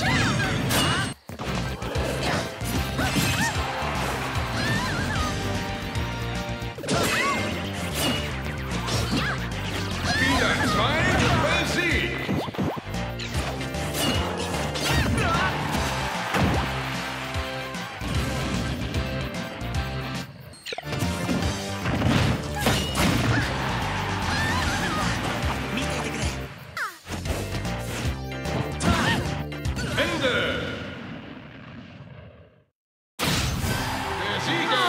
Wieder ベジータ